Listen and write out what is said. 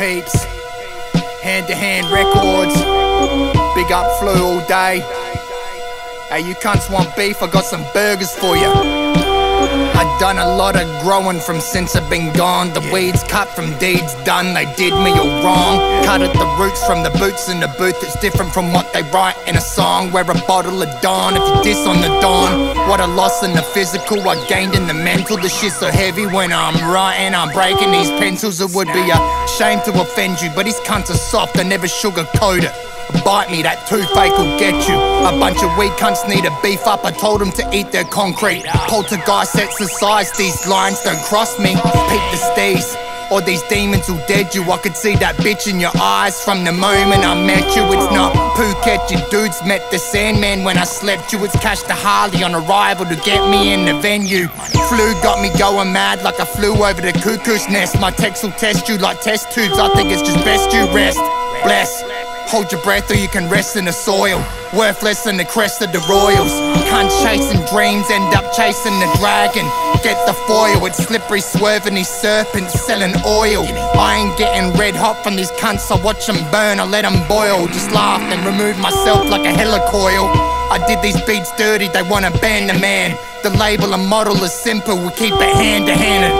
peeps. hand to hand records, big up flu all day. Hey, you cunts want beef? I got some burgers for you. I've done a lot of growing from since I've been gone. The weeds cut from deeds done, they did me all wrong. Cut at the roots from the boots in the booth, it's different from what they write in a song. Wear a bottle of Dawn if you diss on the dawn. What a loss in the physical, I gained in the mental. The shit's so heavy when I'm writing, I'm breaking these pencils. It would be a shame to offend you, but these cunts are soft, I never sugarcoat it. Bite me, that toothache will get you. A bunch of weak cunts need to beef up. I told them to eat their concrete. Poltergeist exercise, these lines don't cross me. Peep the steez. Or these demons will dead you. I could see that bitch in your eyes from the moment I met you. It's not Phuket, you dudes met the Sandman when I slept you. It's Cash the Harley on arrival to get me in the venue. Flu got me going mad like I flew over the cuckoo's nest. My text will test you like test tubes. I think it's just best you rest. Bless. Hold your breath or you can rest in the soil. Worthless than the crest of the royals. Cunt chasing dreams, end up chasing the dragon. Get the foil, it's slippery swerving these serpents selling oil. I ain't getting red hot from these cunts, I watch them burn, I let them boil. Just laugh and remove myself like a helicoil. I did these beats dirty, they wanna ban the man. The label and model is simple, we keep it hand to hand.